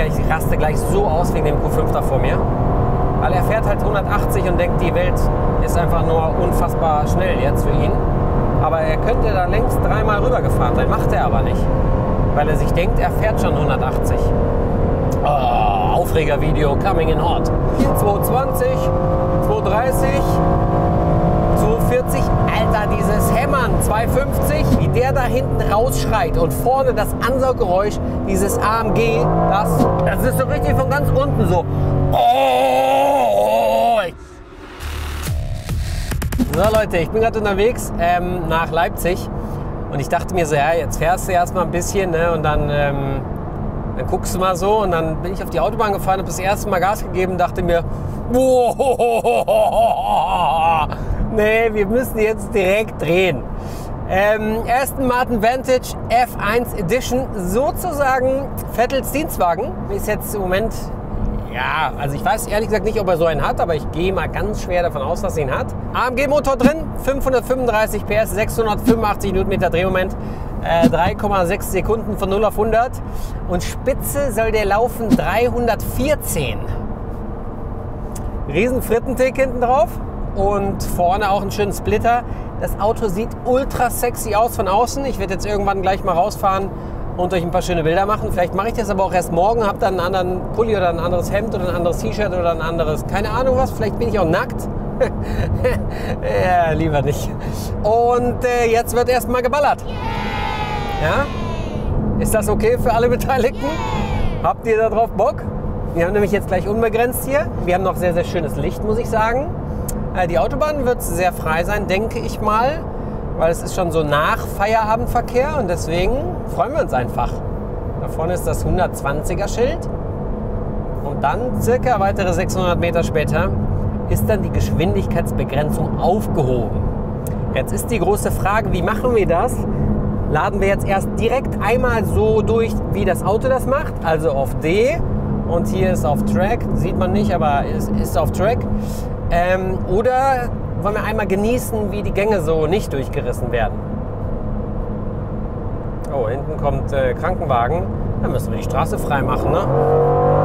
Digga, ich raste gleich so aus wegen dem Q5 da vor mir. Weil er fährt halt 180 und denkt, die Welt ist einfach nur unfassbar schnell jetzt für ihn. Aber er könnte da längst dreimal rübergefahren sein, macht er aber nicht. Weil er sich denkt, er fährt schon 180. Oh, Aufregervideo coming in hot. 220, 230, 240. Alter, dieses Hämmern. 250, wie der da hinten rausschreit. Und vorne das Ansauggeräusch, dieses AMG, das, das ist so richtig von ganz unten so. Oh! So Leute, ich bin gerade unterwegs ähm, nach Leipzig. Und ich dachte mir so, ja, jetzt fährst du erstmal ein bisschen ne, und dann, ähm, dann guckst du mal so. Und dann bin ich auf die Autobahn gefahren, habe das erste Mal Gas gegeben, dachte mir, nee, wir müssen jetzt direkt drehen. Ähm, Aston Martin Vantage F1 Edition, sozusagen Vettels Dienstwagen, ist jetzt im Moment ja, also ich weiß ehrlich gesagt nicht, ob er so einen hat, aber ich gehe mal ganz schwer davon aus, dass er ihn hat. AMG-Motor drin, 535 PS, 685 Newtonmeter Drehmoment, äh, 3,6 Sekunden von 0 auf 100 und Spitze soll der laufen 314. Riesen Frittentick hinten drauf und vorne auch einen schönen Splitter. Das Auto sieht ultra sexy aus von außen. Ich werde jetzt irgendwann gleich mal rausfahren und euch ein paar schöne Bilder machen. Vielleicht mache ich das aber auch erst morgen, habe dann einen anderen Pulli oder ein anderes Hemd oder ein anderes T-Shirt oder ein anderes, keine Ahnung was. Vielleicht bin ich auch nackt. ja, lieber nicht. Und äh, jetzt wird erstmal geballert. Ja? Ist das okay für alle Beteiligten? Habt ihr da drauf Bock? Wir haben nämlich jetzt gleich unbegrenzt hier. Wir haben noch sehr, sehr schönes Licht, muss ich sagen. Äh, die Autobahn wird sehr frei sein, denke ich mal weil es ist schon so nach Feierabendverkehr und deswegen freuen wir uns einfach. Da vorne ist das 120er Schild und dann circa weitere 600 Meter später ist dann die Geschwindigkeitsbegrenzung aufgehoben. Jetzt ist die große Frage, wie machen wir das? Laden wir jetzt erst direkt einmal so durch, wie das Auto das macht, also auf D und hier ist auf Track, sieht man nicht, aber ist, ist auf Track. Ähm, oder wollen wir einmal genießen, wie die Gänge so nicht durchgerissen werden. Oh, hinten kommt äh, Krankenwagen. Dann müssen wir die Straße frei machen, ne?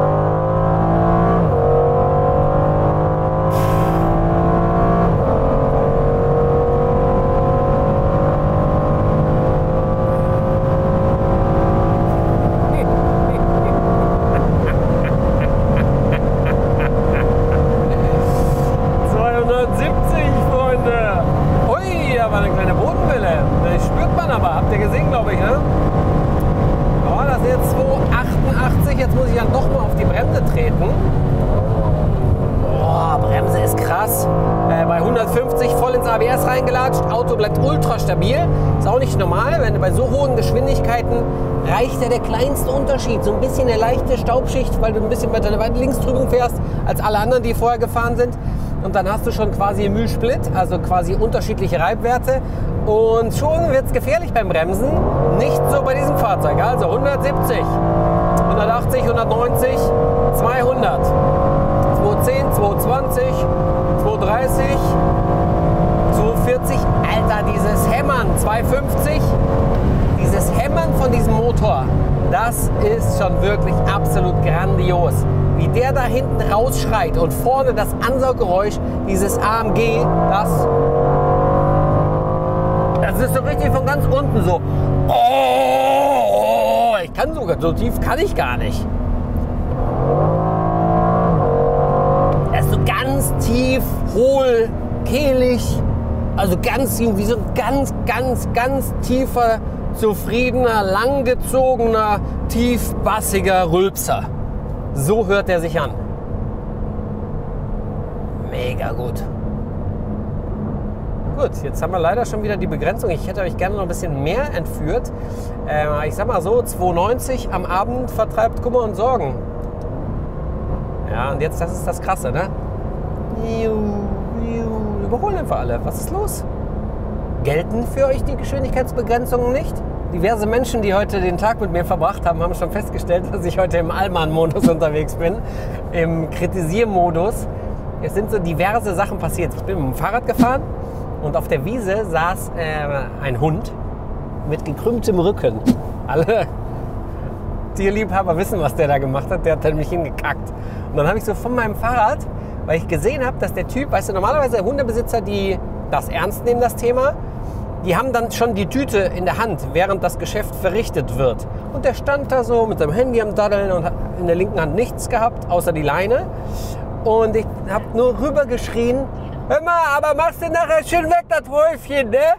Kleinste Unterschied. So ein bisschen eine leichte Staubschicht, weil du ein bisschen weiter links drüben fährst als alle anderen, die vorher gefahren sind und dann hast du schon quasi Mühlsplit, also quasi unterschiedliche Reibwerte und schon wird es gefährlich beim Bremsen. Nicht so bei diesem Fahrzeug. Also 170, 180, 190, 200, 210, 220, 230, 240. Alter, dieses Hämmern, 250. Dieses Hämmern von diesem Motor, das ist schon wirklich absolut grandios wie der da hinten rausschreit und vorne das Ansauggeräusch, dieses AMG, das, das ist so richtig von ganz unten so. Oh, ich kann sogar, so tief kann ich gar nicht. Er ist so ganz tief, hohl, kehlig, also ganz wie so ein ganz, ganz, ganz tiefer, zufriedener, langgezogener, tiefbassiger Rülpser. So hört er sich an. Mega gut. Gut, jetzt haben wir leider schon wieder die Begrenzung. Ich hätte euch gerne noch ein bisschen mehr entführt. Äh, ich sag mal so, 2,90 am Abend vertreibt Kummer und Sorgen. Ja, und jetzt, das ist das Krasse, ne? Überholen einfach alle. Was ist los? Gelten für euch die Geschwindigkeitsbegrenzungen nicht? Diverse Menschen, die heute den Tag mit mir verbracht haben, haben schon festgestellt, dass ich heute im Allmann-Modus unterwegs bin, im Kritisiermodus. Es sind so diverse Sachen passiert. Ich bin mit dem Fahrrad gefahren und auf der Wiese saß äh, ein Hund mit gekrümmtem Rücken. Alle Tierliebhaber wissen, was der da gemacht hat. Der hat dann mich hingekackt. Und dann habe ich so von meinem Fahrrad, weil ich gesehen habe, dass der Typ, weißt du, normalerweise Hundebesitzer, die das ernst nehmen, das Thema, die haben dann schon die Tüte in der Hand, während das Geschäft verrichtet wird. Und der stand da so mit seinem Handy am Daddeln und hat in der linken Hand nichts gehabt, außer die Leine. Und ich habe nur rüber geschrien, hör mal, aber machst du nachher schön weg, das Wolfchen, ne?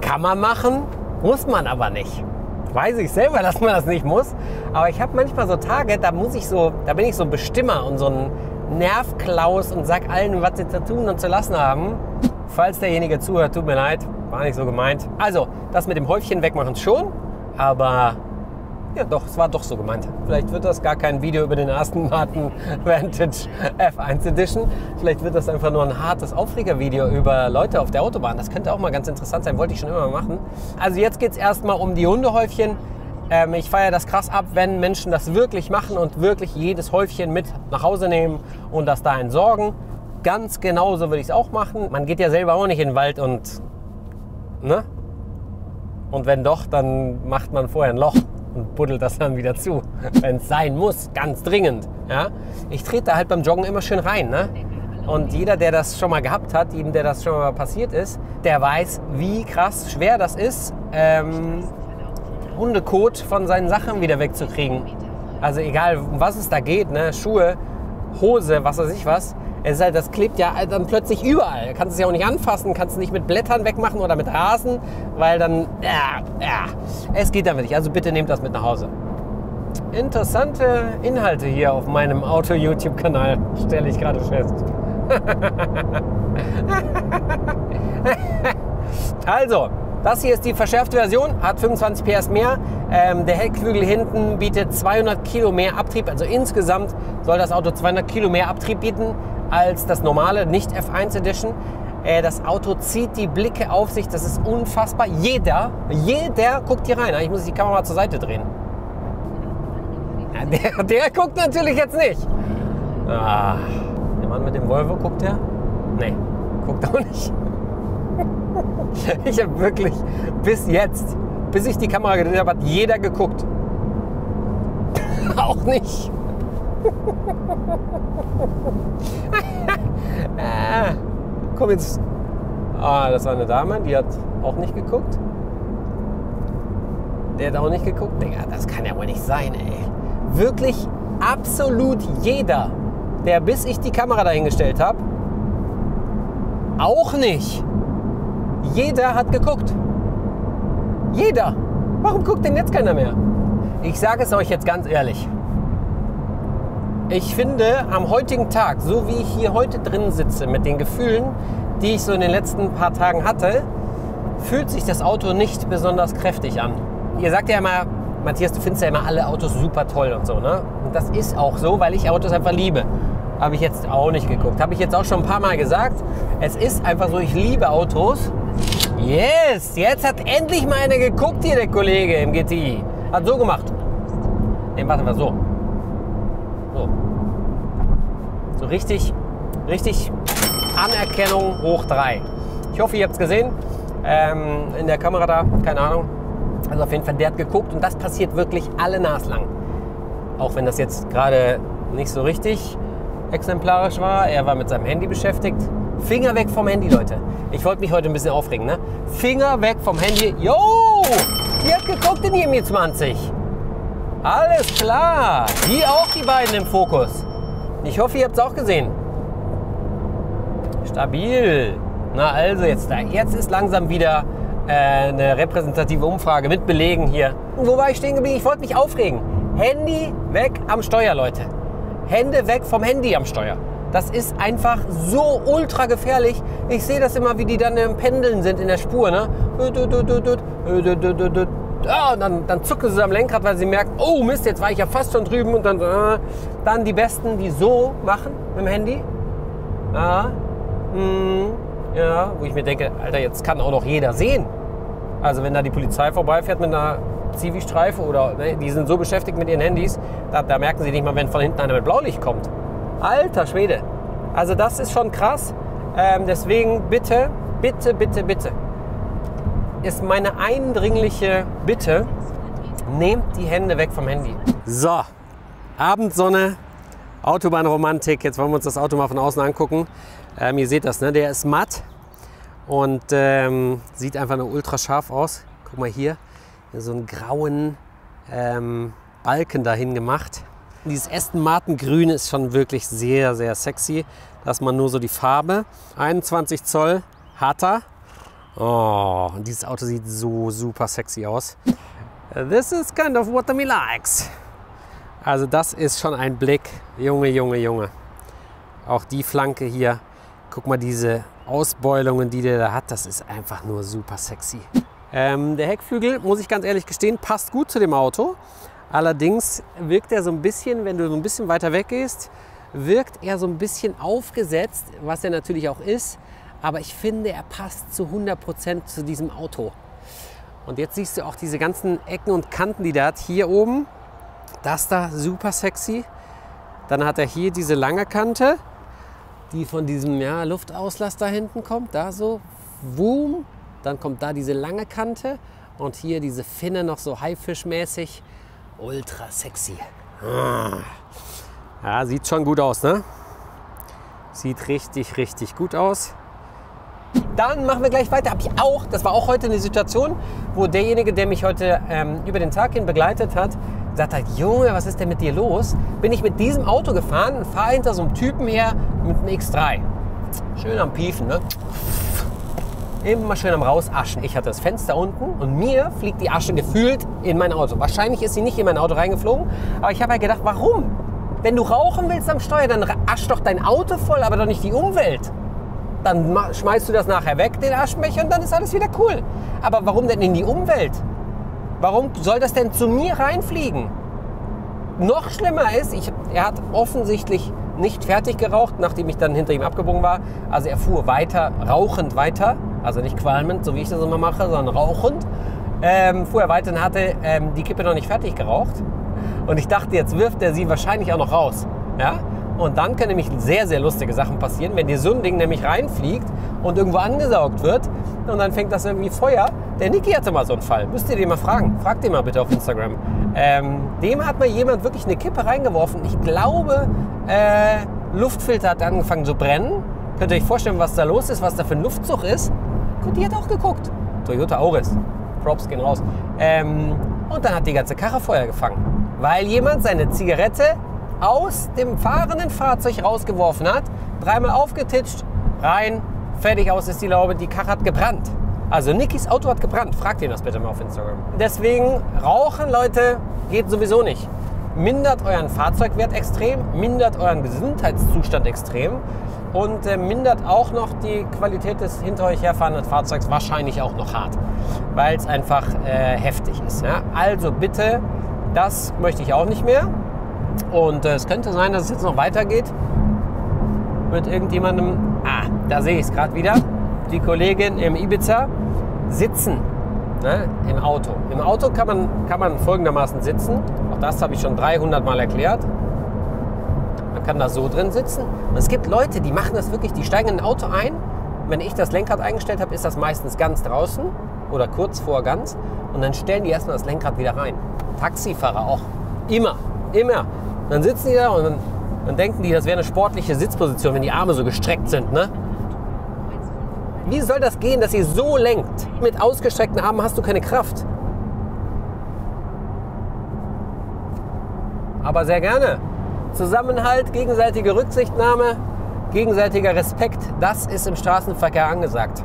Kann man machen, muss man aber nicht. Weiß ich selber, dass man das nicht muss. Aber ich habe manchmal so Tage, da muss ich so, da bin ich so ein Bestimmer und so ein Nervklaus und sag allen, was sie zu tun und zu lassen haben. Falls derjenige zuhört, tut mir leid, war nicht so gemeint. Also, das mit dem Häufchen wegmachen schon, aber ja, doch, es war doch so gemeint. Vielleicht wird das gar kein Video über den Aston Martin Vantage F1 Edition. Vielleicht wird das einfach nur ein hartes Aufregervideo über Leute auf der Autobahn. Das könnte auch mal ganz interessant sein, wollte ich schon immer machen. Also jetzt geht es erstmal um die Hundehäufchen. Ähm, ich feiere das krass ab, wenn Menschen das wirklich machen und wirklich jedes Häufchen mit nach Hause nehmen und das da entsorgen. Ganz genauso würde ich es auch machen. Man geht ja selber auch nicht in den Wald und... Ne? Und wenn doch, dann macht man vorher ein Loch und buddelt das dann wieder zu, wenn es sein muss, ganz dringend. Ja? Ich trete halt beim Joggen immer schön rein. Ne? Und jeder, der das schon mal gehabt hat, jedem, der das schon mal passiert ist, der weiß, wie krass schwer das ist, ähm, Hundekot von seinen Sachen wieder wegzukriegen. Also egal, um was es da geht, ne? Schuhe, Hose, was weiß ich was, es ist halt, das klebt ja dann plötzlich überall. Du kannst es ja auch nicht anfassen, kannst es nicht mit Blättern wegmachen oder mit Rasen, weil dann, ja, ja, es geht damit nicht. Also bitte nehmt das mit nach Hause. Interessante Inhalte hier auf meinem Auto-YouTube-Kanal, stelle ich gerade fest. also, das hier ist die verschärfte Version, hat 25 PS mehr. Ähm, der Heckflügel hinten bietet 200 Kilo mehr Abtrieb. Also insgesamt soll das Auto 200 Kilo mehr Abtrieb bieten als das normale, nicht F1 Edition. Äh, das Auto zieht die Blicke auf sich, das ist unfassbar. Jeder, jeder guckt hier rein. Ich muss die Kamera zur Seite drehen. Der, der guckt natürlich jetzt nicht. Ah, der Mann mit dem Volvo guckt der? Nee, guckt auch nicht. Ich habe wirklich bis jetzt, bis ich die Kamera gedreht habe, hat jeder geguckt. auch nicht. ah, komm jetzt. Ah, das war eine Dame, die hat auch nicht geguckt. Der hat auch nicht geguckt. Digga, das kann ja wohl nicht sein, ey. Wirklich absolut jeder, der bis ich die Kamera dahingestellt habe, auch nicht. Jeder hat geguckt. Jeder. Warum guckt denn jetzt keiner mehr? Ich sage es euch jetzt ganz ehrlich. Ich finde, am heutigen Tag, so wie ich hier heute drin sitze, mit den Gefühlen, die ich so in den letzten paar Tagen hatte, fühlt sich das Auto nicht besonders kräftig an. Ihr sagt ja immer, Matthias, du findest ja immer alle Autos super toll und so, ne? Und das ist auch so, weil ich Autos einfach liebe. Habe ich jetzt auch nicht geguckt. Habe ich jetzt auch schon ein paar Mal gesagt. Es ist einfach so, ich liebe Autos. Yes, jetzt hat endlich mal einer geguckt hier, der Kollege im GTI. Hat so gemacht. Ne, warte mal, so. So. So richtig, richtig Anerkennung hoch 3. Ich hoffe, ihr habt es gesehen. Ähm, in der Kamera da, keine Ahnung. Also auf jeden Fall, der hat geguckt und das passiert wirklich alle naslang. Auch wenn das jetzt gerade nicht so richtig exemplarisch war. Er war mit seinem Handy beschäftigt. Finger weg vom Handy, Leute. Ich wollte mich heute ein bisschen aufregen, ne? Finger weg vom Handy. Jo! Die hat geguckt in die 20. Alles klar. Die auch, die beiden im Fokus. Ich hoffe, ihr habt es auch gesehen. Stabil. Na also, jetzt, jetzt ist langsam wieder äh, eine repräsentative Umfrage mit Belegen hier. wo war ich stehen geblieben? Ich wollte mich aufregen. Handy weg am Steuer, Leute. Hände weg vom Handy am Steuer. Das ist einfach so ultra gefährlich. Ich sehe das immer, wie die dann im Pendeln sind in der Spur. Ne? Ja, und dann, dann zucken sie am Lenkrad, weil sie merken, oh Mist, jetzt war ich ja fast schon drüben. Und dann, äh, dann die Besten, die so machen mit dem Handy. Ja, hm, ja, wo ich mir denke, Alter, jetzt kann auch noch jeder sehen. Also wenn da die Polizei vorbeifährt mit einer Zivi-Streife oder ne, die sind so beschäftigt mit ihren Handys, da, da merken sie nicht mal, wenn von hinten einer mit Blaulicht kommt. Alter Schwede. Also das ist schon krass. Ähm, deswegen bitte, bitte, bitte, bitte ist meine eindringliche Bitte, Nehmt die Hände weg vom Handy. So, Abendsonne, Autobahnromantik. Jetzt wollen wir uns das Auto mal von außen angucken. Ähm, ihr seht das, ne? der ist matt und ähm, sieht einfach nur ultra scharf aus. Guck mal hier, so einen grauen ähm, Balken dahin gemacht. Dieses Aston Martin Grün ist schon wirklich sehr, sehr sexy. Dass man nur so die Farbe. 21 Zoll, harter. Oh, dieses Auto sieht so super sexy aus. This is kind of what me likes. Also das ist schon ein Blick. Junge, Junge, Junge. Auch die Flanke hier. Guck mal diese Ausbeulungen, die der da hat. Das ist einfach nur super sexy. Ähm, der Heckflügel, muss ich ganz ehrlich gestehen, passt gut zu dem Auto. Allerdings wirkt er so ein bisschen, wenn du so ein bisschen weiter weg gehst, wirkt er so ein bisschen aufgesetzt, was er natürlich auch ist. Aber ich finde, er passt zu 100% zu diesem Auto. Und jetzt siehst du auch diese ganzen Ecken und Kanten, die der hat. Hier oben, das da, super sexy. Dann hat er hier diese lange Kante, die von diesem ja, Luftauslass da hinten kommt. Da so, boom. Dann kommt da diese lange Kante. Und hier diese Finne noch so Haifischmäßig ultra sexy. Ah. Ja, sieht schon gut aus, ne? Sieht richtig, richtig gut aus. Dann machen wir gleich weiter. Habe ich auch, das war auch heute eine Situation, wo derjenige, der mich heute ähm, über den Tag hin begleitet hat, gesagt hat, Junge, was ist denn mit dir los? Bin ich mit diesem Auto gefahren und fahre hinter so einem Typen her mit einem X3. Schön am Piefen, ne? immer schön am Rausaschen. Ich hatte das Fenster unten und mir fliegt die Asche gefühlt in mein Auto. Wahrscheinlich ist sie nicht in mein Auto reingeflogen, aber ich habe ja halt gedacht, warum? Wenn du rauchen willst am Steuer, dann asch doch dein Auto voll, aber doch nicht die Umwelt. Dann schmeißt du das nachher weg, den Aschenbecher, und dann ist alles wieder cool. Aber warum denn in die Umwelt? Warum soll das denn zu mir reinfliegen? Noch schlimmer ist, ich, er hat offensichtlich nicht fertig geraucht, nachdem ich dann hinter ihm abgebogen war. Also er fuhr weiter, rauchend weiter also nicht qualmend, so wie ich das immer mache, sondern rauchend. Ähm, fuhr er weiter und hatte ähm, die Kippe noch nicht fertig geraucht. Und ich dachte, jetzt wirft er sie wahrscheinlich auch noch raus. Ja? Und dann können nämlich sehr, sehr lustige Sachen passieren, wenn dir so ein Ding nämlich reinfliegt und irgendwo angesaugt wird und dann fängt das irgendwie Feuer. Der Niki hatte mal so einen Fall. Müsst ihr den mal fragen. Fragt den mal bitte auf Instagram. Ähm, dem hat mal jemand wirklich eine Kippe reingeworfen. Ich glaube, äh, Luftfilter hat angefangen zu brennen. Könnt ihr euch vorstellen, was da los ist, was da für ein Luftzug ist? Und die hat auch geguckt. Toyota Auris. Props gehen raus. Ähm, und dann hat die ganze Karre Feuer gefangen. Weil jemand seine Zigarette aus dem fahrenden Fahrzeug rausgeworfen hat, dreimal aufgetitscht, rein, fertig aus ist die Laube, die Karre hat gebrannt. Also Nikis Auto hat gebrannt. Fragt ihn das bitte mal auf Instagram. Deswegen rauchen, Leute, geht sowieso nicht. Mindert euren Fahrzeugwert extrem, mindert euren Gesundheitszustand extrem und äh, mindert auch noch die Qualität des hinter euch herfahrenden Fahrzeugs wahrscheinlich auch noch hart, weil es einfach äh, heftig ist. Ja? Also bitte, das möchte ich auch nicht mehr. Und äh, es könnte sein, dass es jetzt noch weitergeht mit irgendjemandem. Ah, da sehe ich es gerade wieder. Die Kollegin im Ibiza sitzen ne, im Auto. Im Auto kann man, kann man folgendermaßen sitzen. Auch das habe ich schon 300 Mal erklärt. Man kann da so drin sitzen. Und es gibt Leute, die machen das wirklich, die steigen in ein Auto ein. Wenn ich das Lenkrad eingestellt habe, ist das meistens ganz draußen oder kurz vor ganz. Und dann stellen die erstmal das Lenkrad wieder rein. Taxifahrer auch. Immer. Immer. Dann sitzen die da und dann, dann denken die, das wäre eine sportliche Sitzposition, wenn die Arme so gestreckt sind. Ne? Wie soll das gehen, dass ihr so lenkt? Mit ausgestreckten Armen hast du keine Kraft. Aber sehr gerne. Zusammenhalt, gegenseitige Rücksichtnahme, gegenseitiger Respekt, das ist im Straßenverkehr angesagt.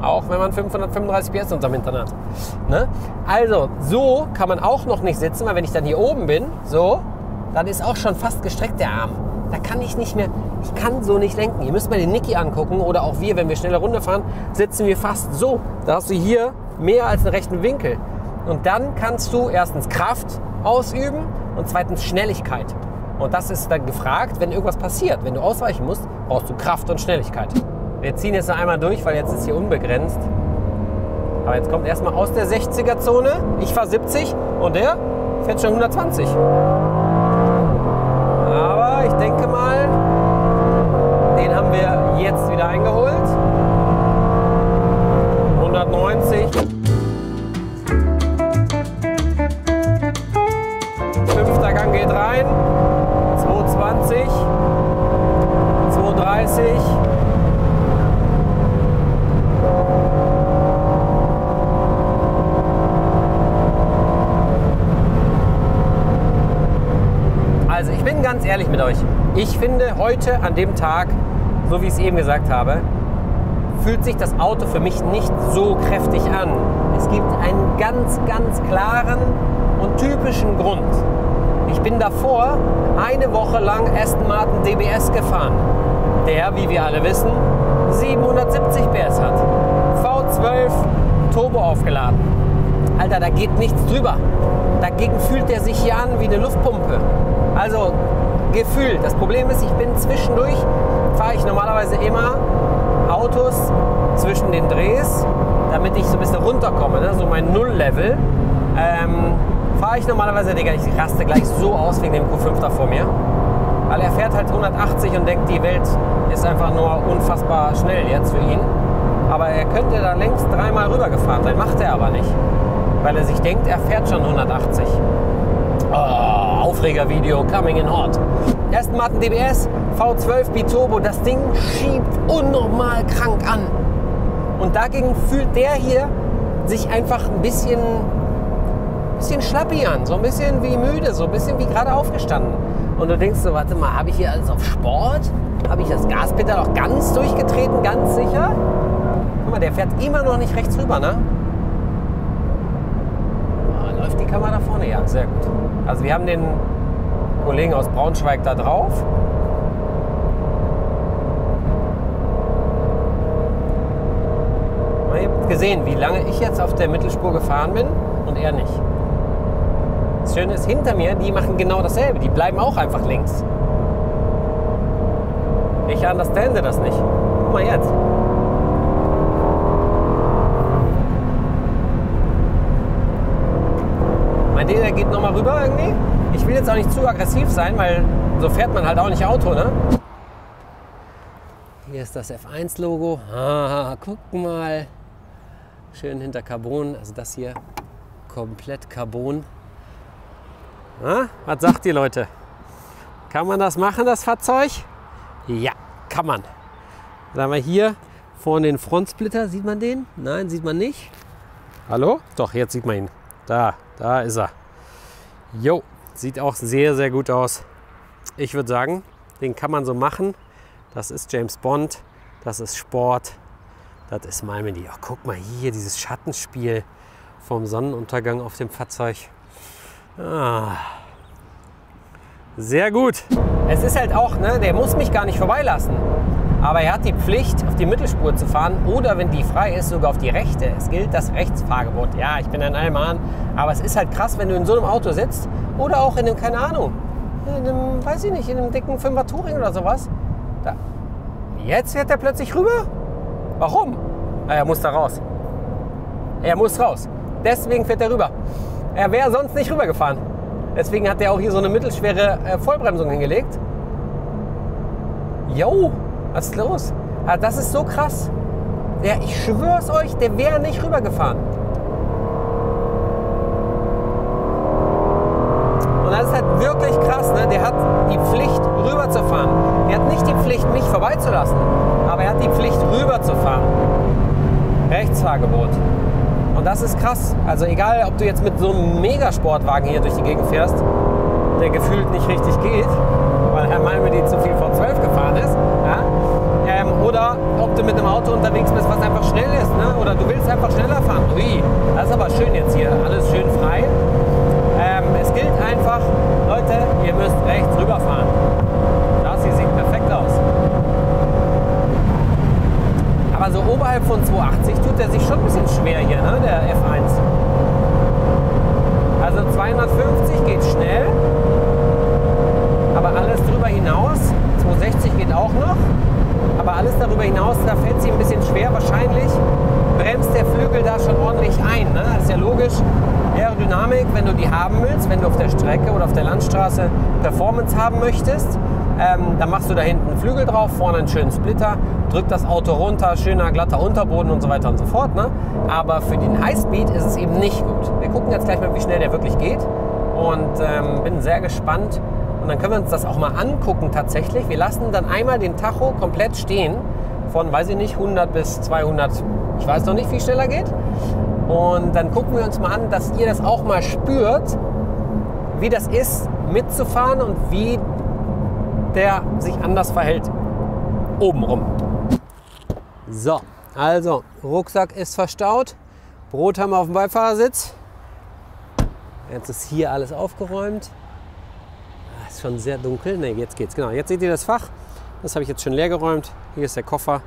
Auch wenn man 535 PS unterm Hintern hat. Ne? Also, so kann man auch noch nicht sitzen, weil wenn ich dann hier oben bin, so, dann ist auch schon fast gestreckt der Arm. Da kann ich nicht mehr, ich kann so nicht lenken. Ihr müsst mal den Niki angucken oder auch wir, wenn wir schneller runterfahren, sitzen wir fast so. Da hast du hier mehr als einen rechten Winkel. Und dann kannst du erstens Kraft ausüben und zweitens Schnelligkeit. Und das ist dann gefragt, wenn irgendwas passiert. Wenn du ausweichen musst, brauchst du Kraft und Schnelligkeit. Wir ziehen jetzt noch einmal durch, weil jetzt ist hier unbegrenzt. Aber jetzt kommt erstmal aus der 60er-Zone. Ich fahre 70 und der fährt schon 120. ehrlich mit euch. Ich finde heute an dem Tag, so wie ich es eben gesagt habe, fühlt sich das Auto für mich nicht so kräftig an. Es gibt einen ganz, ganz klaren und typischen Grund. Ich bin davor eine Woche lang Aston Martin DBS gefahren, der, wie wir alle wissen, 770 PS hat. V12 Turbo aufgeladen. Alter, da geht nichts drüber. Dagegen fühlt er sich hier an wie eine Luftpumpe. Also Gefühl. Das Problem ist, ich bin zwischendurch, fahre ich normalerweise immer Autos zwischen den Drehs, damit ich so ein bisschen runterkomme, ne? so mein Null-Level. Ähm, fahre ich normalerweise, Digga, ich raste gleich so aus wegen dem Q5 da vor mir. Weil er fährt halt 180 und denkt, die Welt ist einfach nur unfassbar schnell jetzt für ihn. Aber er könnte da längst dreimal rübergefahren sein, macht er aber nicht. Weil er sich denkt, er fährt schon 180. Oh, Aufregervideo coming in hot. Aston Martin DBS V12 Biturbo, das Ding schiebt unnormal krank an. Und dagegen fühlt der hier sich einfach ein bisschen, bisschen schlappi an, so ein bisschen wie müde, so ein bisschen wie gerade aufgestanden. Und du denkst so, warte mal, habe ich hier alles auf Sport? Habe ich das Gaspedal auch ganz durchgetreten, ganz sicher? Guck mal, der fährt immer noch nicht rechts rüber, ne? Oh, läuft die Kamera vorne? Ja, sehr gut. Also wir haben den Kollegen aus Braunschweig da drauf. Ihr habt gesehen, wie lange ich jetzt auf der Mittelspur gefahren bin und er nicht. Das Schöne ist, hinter mir, die machen genau dasselbe. Die bleiben auch einfach links. Ich understande das nicht. Guck mal jetzt. Ihr, der geht nochmal rüber irgendwie? Ich will jetzt auch nicht zu aggressiv sein, weil so fährt man halt auch nicht Auto, ne? Hier ist das F1-Logo. Ah, guck mal. Schön hinter Carbon. Also das hier komplett Carbon. Na, was sagt ihr Leute? Kann man das machen, das Fahrzeug? Ja, kann man. Dann haben wir hier vorne den Frontsplitter. Sieht man den? Nein, sieht man nicht. Hallo? Doch, jetzt sieht man ihn. Da, da ist er. Jo, sieht auch sehr, sehr gut aus. Ich würde sagen, den kann man so machen. Das ist James Bond, das ist Sport, das ist Malmedy. Oh, guck mal hier, dieses Schattenspiel vom Sonnenuntergang auf dem Fahrzeug. Ah. Sehr gut. Es ist halt auch, ne, der muss mich gar nicht vorbeilassen. Aber er hat die Pflicht, die Mittelspur zu fahren oder, wenn die frei ist, sogar auf die rechte. Es gilt das Rechtsfahrgebot. Ja, ich bin ein Allmann, aber es ist halt krass, wenn du in so einem Auto sitzt oder auch in einem, keine Ahnung, in einem, weiß ich nicht, in einem dicken 5er Touring oder sowas. Da. Jetzt fährt er plötzlich rüber? Warum? Ah, er muss da raus. Er muss raus. Deswegen fährt er rüber. Er wäre sonst nicht rübergefahren. Deswegen hat er auch hier so eine mittelschwere äh, Vollbremsung hingelegt. Jo, was ist los? Ah, das ist so krass. Der, ich schwör's euch, der wäre nicht rübergefahren. Und das ist halt wirklich krass. Ne? Der hat die Pflicht, rüberzufahren. Er hat nicht die Pflicht, mich vorbeizulassen. Aber er hat die Pflicht, rüberzufahren. Rechtsfahrgebot. Und das ist krass. Also egal, ob du jetzt mit so einem Megasportwagen hier durch die Gegend fährst, der gefühlt nicht richtig geht, weil Herr Malmedy zu viel V12 gefahren ist. Oder ob du mit einem Auto unterwegs bist, was einfach schnell ist. Ne? Oder du willst einfach schneller fahren. Ui, das ist aber schön jetzt hier. Alles schön frei. Ähm, es gilt einfach, Leute, ihr müsst rechts rüberfahren. Das hier sieht perfekt aus. Aber so oberhalb von 280 tut er sich schon ein bisschen schwer hier, ne? der F1. Also 250 geht schnell, aber alles darüber hinaus, 260 geht auch noch, aber alles darüber hinaus, da fällt sie ein bisschen schwer. Wahrscheinlich bremst der Flügel da schon ordentlich ein. Ne? Das ist ja logisch. Aerodynamik, wenn du die haben willst, wenn du auf der Strecke oder auf der Landstraße Performance haben möchtest, ähm, dann machst du da hinten einen Flügel drauf, vorne einen schönen Splitter, drückt das Auto runter, schöner glatter Unterboden und so weiter und so fort. Ne? Aber für den Highspeed ist es eben nicht gut. Wir gucken jetzt gleich mal, wie schnell der wirklich geht und ähm, bin sehr gespannt, dann können wir uns das auch mal angucken tatsächlich. Wir lassen dann einmal den Tacho komplett stehen. Von, weiß ich nicht, 100 bis 200. Ich weiß noch nicht, wie schnell er geht. Und dann gucken wir uns mal an, dass ihr das auch mal spürt, wie das ist, mitzufahren und wie der sich anders verhält. Obenrum. So, also Rucksack ist verstaut. Brot haben wir auf dem Beifahrersitz. Jetzt ist hier alles aufgeräumt. Schon sehr dunkel. Ne, jetzt geht's. Genau, jetzt seht ihr das Fach. Das habe ich jetzt schon leer geräumt. Hier ist der Koffer.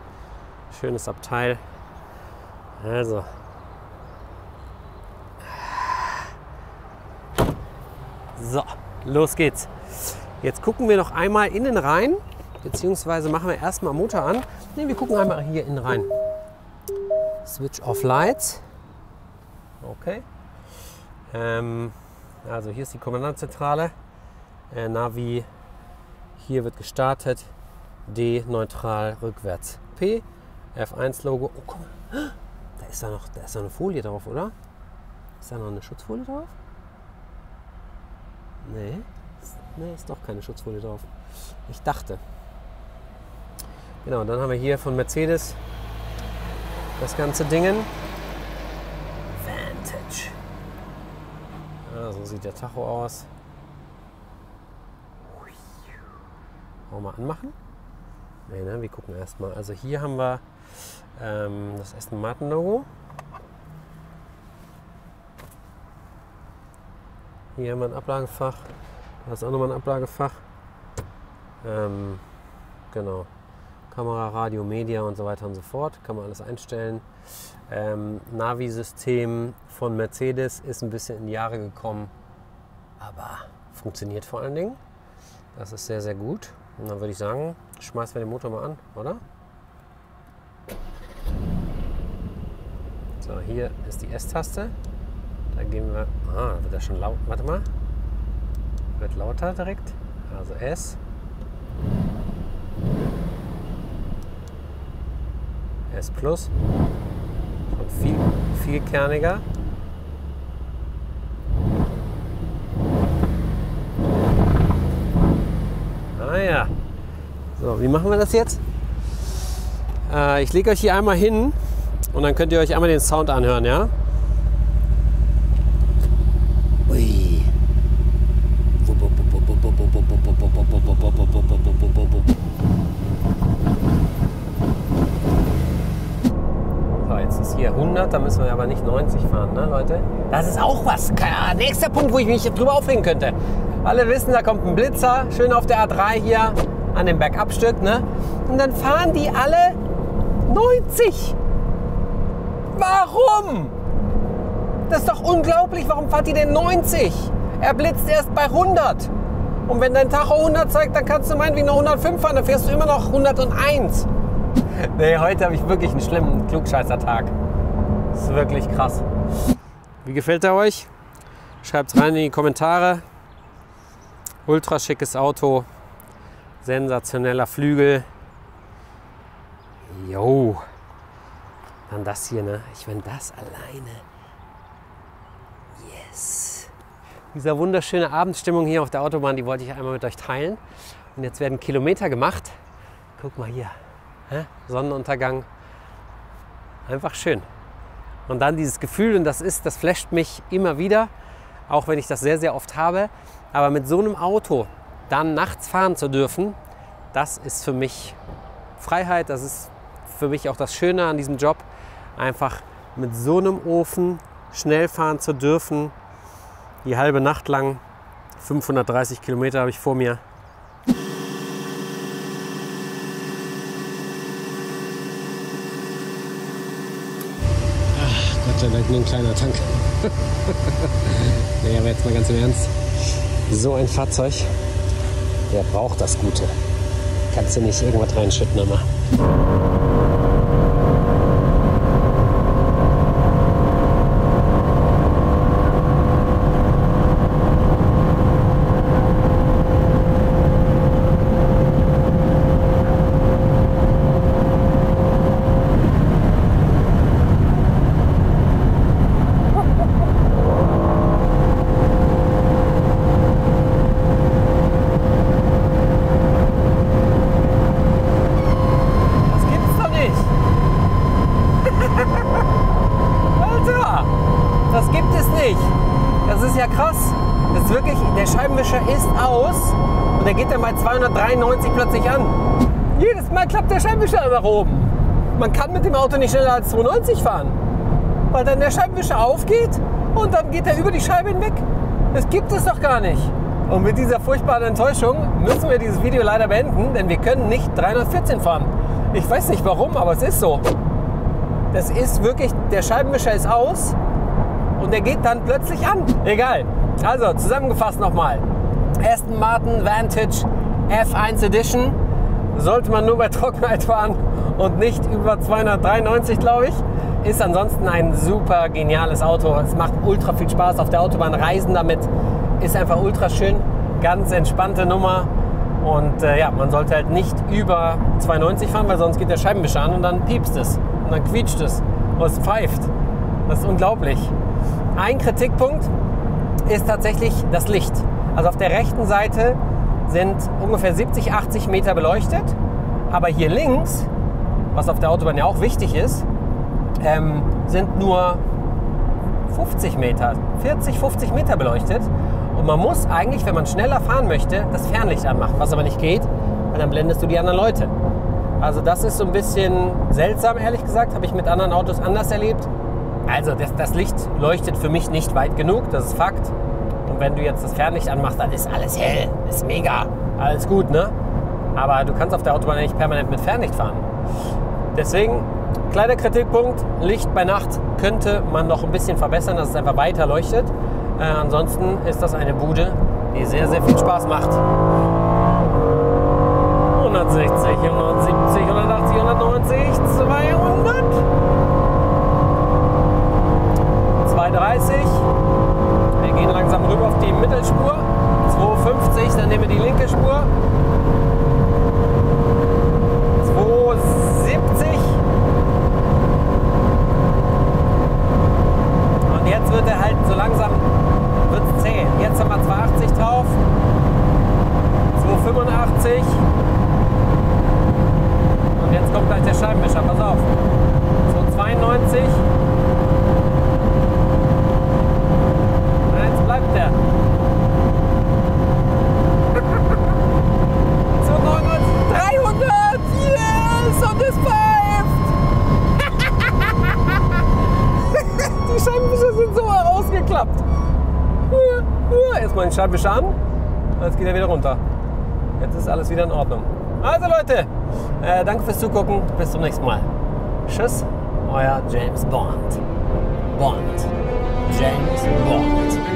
Schönes Abteil. Also. So, los geht's. Jetzt gucken wir noch einmal innen rein, beziehungsweise machen wir erstmal Motor an. Ne, wir gucken einmal hier innen rein. Switch off Lights. Okay. Ähm, also hier ist die Kommandantenzentrale. Äh, Navi. Hier wird gestartet. D neutral rückwärts. P F1 Logo. Oh, guck mal. Da ist da noch, da ist da eine Folie drauf, oder? Ist da noch eine Schutzfolie drauf? Nee. Nee, ist doch keine Schutzfolie drauf. Ich dachte. Genau, dann haben wir hier von Mercedes das ganze Dingen. Vantage. Ja, so sieht der Tacho aus. Wollen mal anmachen? Nee, ne? wir gucken erstmal. Also hier haben wir ähm, das Aston Martin Logo. Hier haben wir ein Ablagefach. Da ist auch nochmal ein Ablagefach. Ähm, genau. Kamera, Radio, Media und so weiter und so fort. Kann man alles einstellen. Ähm, Navi-System von Mercedes ist ein bisschen in die Jahre gekommen, aber funktioniert vor allen Dingen. Das ist sehr, sehr gut. Und dann würde ich sagen, schmeißen wir den Motor mal an, oder? So, hier ist die S-Taste. Da gehen wir. Ah, wird das schon laut. Warte mal. Wird lauter direkt. Also S. S Plus. Schon viel, viel kerniger. Ah ja. So, wie machen wir das jetzt? Äh, ich lege euch hier einmal hin und dann könnt ihr euch einmal den Sound anhören, ja? Jetzt ist hier 100, da müssen wir aber nicht 90 fahren, ne, Leute? Das ist auch was. Nächster Punkt, wo ich mich drüber aufregen könnte. Alle wissen, da kommt ein Blitzer, schön auf der A3 hier an dem Bergabstück, ne? Und dann fahren die alle 90. Warum? Das ist doch unglaublich. Warum fahrt ihr denn 90? Er blitzt erst bei 100. Und wenn dein Tacho 100 zeigt, dann kannst du meinetwegen noch 105 fahren, dann fährst du immer noch 101. Nee, heute habe ich wirklich einen schlimmen Klugscheißer-Tag. Das ist wirklich krass. Wie gefällt er euch? Schreibt rein in die Kommentare. Ultra schickes Auto. Sensationeller Flügel. Jo. Dann das hier, ne? Ich meine, das alleine. Yes. Dieser wunderschöne Abendstimmung hier auf der Autobahn, die wollte ich einmal mit euch teilen. Und jetzt werden Kilometer gemacht. Guck mal hier. Hä? Sonnenuntergang. Einfach schön. Und dann dieses Gefühl, und das ist, das flasht mich immer wieder, auch wenn ich das sehr, sehr oft habe. Aber mit so einem Auto dann nachts fahren zu dürfen, das ist für mich Freiheit, das ist für mich auch das Schöne an diesem Job, einfach mit so einem Ofen schnell fahren zu dürfen, die halbe Nacht lang. 530 Kilometer habe ich vor mir. Ach, Gott sei Dank nur ein kleiner Tank. naja, aber jetzt mal ganz im Ernst. So ein Fahrzeug, der braucht das Gute. Kannst du nicht irgendwas reinschütten, immer. Bei 293 plötzlich an. Jedes Mal klappt der Scheibenwischer nach oben. Man kann mit dem Auto nicht schneller als 290 fahren, weil dann der Scheibenwischer aufgeht und dann geht er über die Scheibe hinweg. Das gibt es doch gar nicht. Und mit dieser furchtbaren Enttäuschung müssen wir dieses Video leider beenden, denn wir können nicht 314 fahren. Ich weiß nicht warum, aber es ist so. Das ist wirklich, der Scheibenwischer ist aus und der geht dann plötzlich an. Egal. Also zusammengefasst nochmal. Aston Martin Vantage F1 Edition sollte man nur bei Trockenheit fahren und nicht über 293, glaube ich. Ist ansonsten ein super geniales Auto. Es macht ultra viel Spaß auf der Autobahn. Reisen damit ist einfach ultra schön. Ganz entspannte Nummer. Und äh, ja, man sollte halt nicht über 290 fahren, weil sonst geht der Scheibenwischer an und dann piepst es. Und dann quietscht es. Und es pfeift. Das ist unglaublich. Ein Kritikpunkt ist tatsächlich das Licht. Also auf der rechten Seite sind ungefähr 70, 80 Meter beleuchtet. Aber hier links, was auf der Autobahn ja auch wichtig ist, ähm, sind nur 50 Meter, 40, 50 Meter beleuchtet. Und man muss eigentlich, wenn man schneller fahren möchte, das Fernlicht anmachen, was aber nicht geht, weil dann blendest du die anderen Leute. Also das ist so ein bisschen seltsam, ehrlich gesagt, habe ich mit anderen Autos anders erlebt. Also das, das Licht leuchtet für mich nicht weit genug, das ist Fakt. Und wenn du jetzt das Fernlicht anmachst, dann ist alles hell, ist mega, alles gut, ne? Aber du kannst auf der Autobahn nicht permanent mit Fernlicht fahren. Deswegen, kleiner Kritikpunkt, Licht bei Nacht könnte man noch ein bisschen verbessern, dass es einfach weiter leuchtet. Äh, ansonsten ist das eine Bude, die sehr, sehr viel Spaß macht. 160, 170, 180, 190, 200. 230. Rüber auf die Mittelspur. 250, dann nehmen wir die linke Spur. 270. Und jetzt wird er halt so langsam wird's zäh. Jetzt haben wir 280 drauf. 285. Und jetzt kommt gleich der Scheibenwischer. Pass auf. 292. Jetzt bleibt der. 200, 300, yes, und es pfeift. Die Scheibenwischer sind so ausgeklappt. Scheibenwischer an, jetzt geht er wieder runter. Jetzt ist alles wieder in Ordnung. Also Leute, äh, danke fürs Zugucken. Bis zum nächsten Mal. Tschüss, euer James Bond. Bond. James Bond.